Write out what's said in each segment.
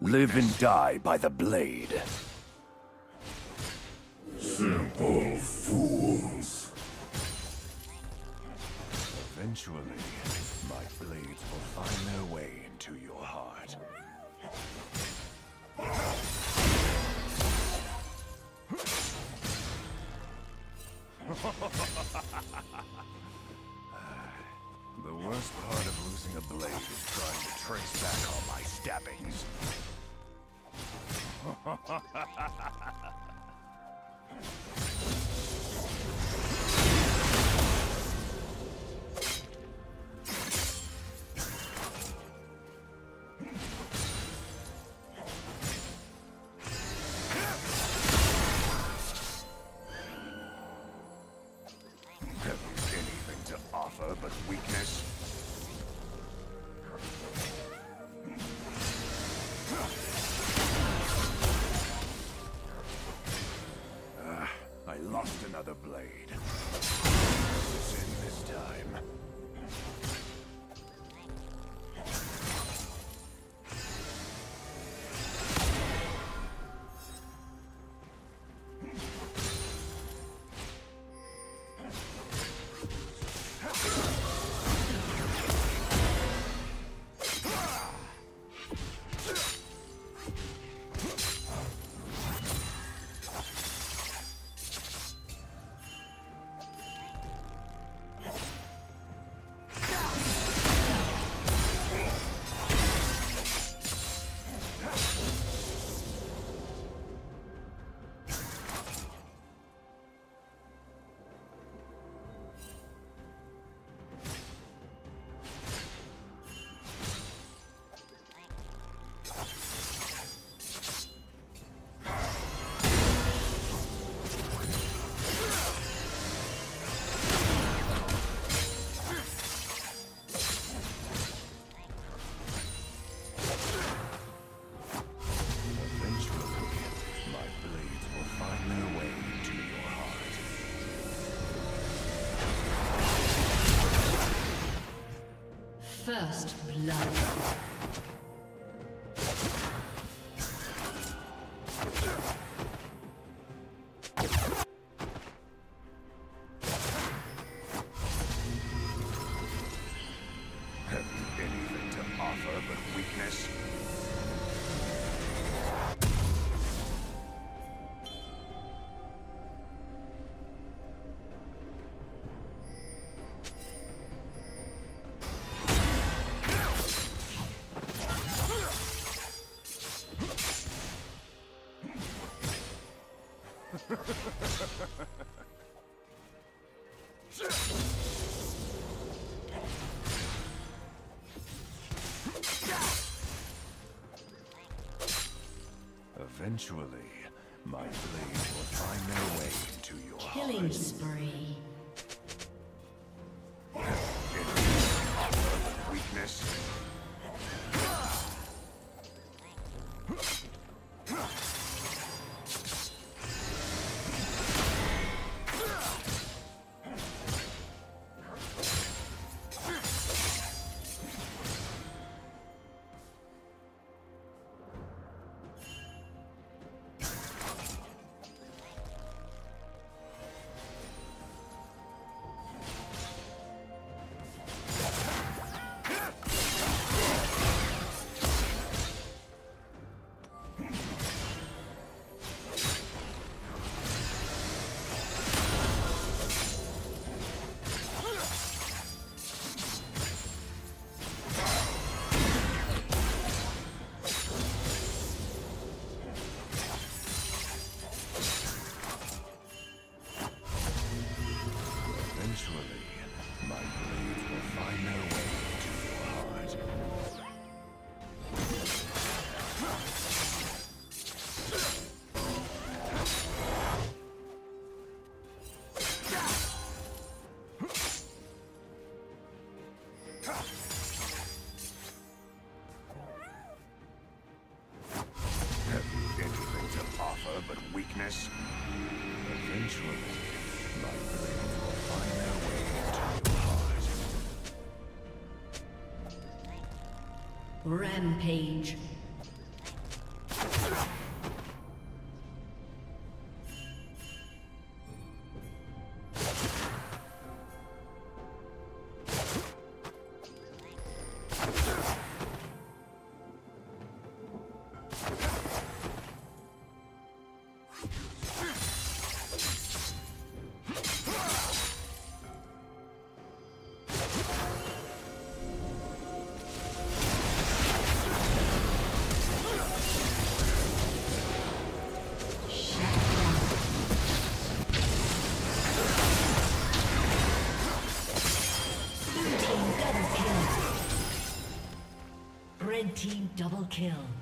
Live and die by the blade. Simple fools. Eventually, my blades will find their way into your heart. the worst part of losing a blade is trying to trace back all my stabbings. another blade. Blood. Eventually, my blades will find their way into your Killing heart. spree. Rampage. kill.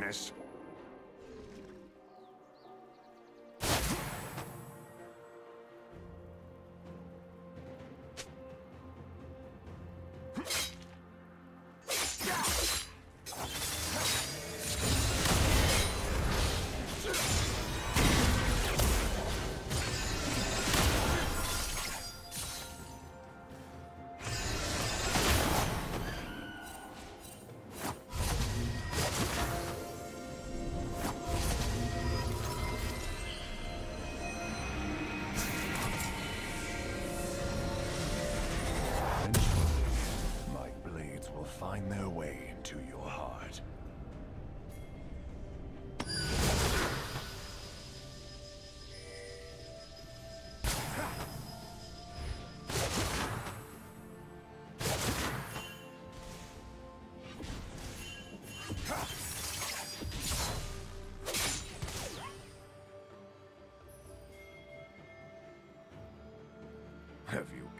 Have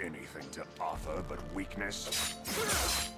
anything to offer but weakness?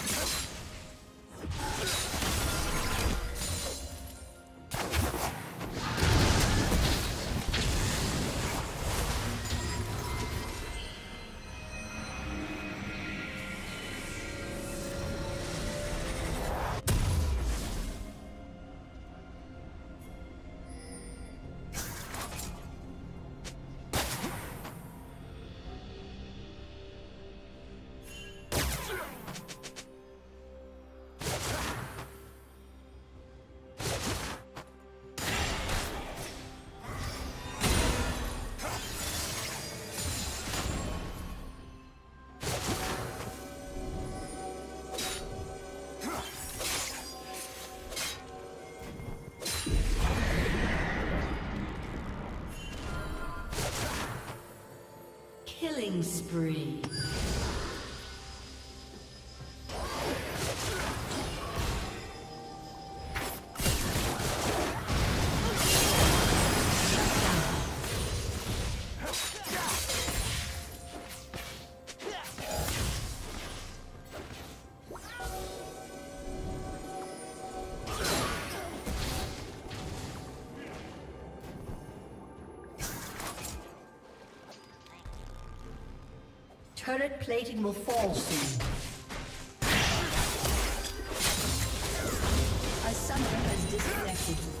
Spree. Turret plating will fall soon. A summoner has disconnected.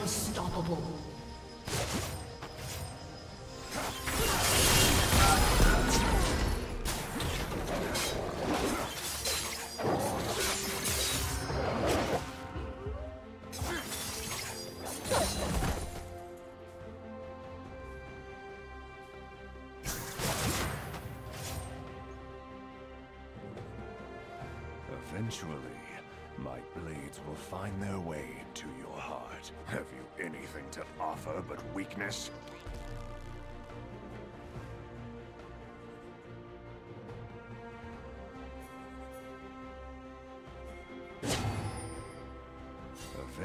Unstoppable.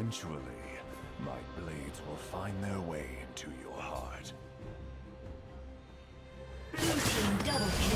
Eventually, my blades will find their way into your heart. Blue team double kill.